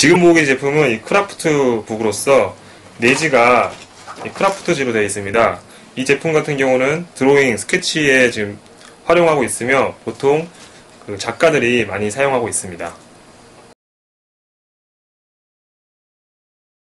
지금 보고 계신 제품은 이 크라프트 북으로서 내지가 크라프트지로 되어 있습니다. 이 제품 같은 경우는 드로잉, 스케치에 지금 활용하고 있으며 보통 그 작가들이 많이 사용하고 있습니다.